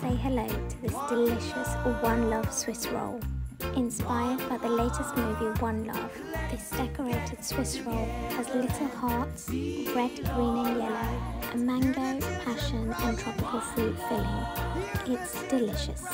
say hello to this delicious One Love Swiss roll. Inspired by the latest movie One Love, this decorated Swiss roll has little hearts, red, green and yellow, a mango, passion and tropical fruit filling. It's delicious.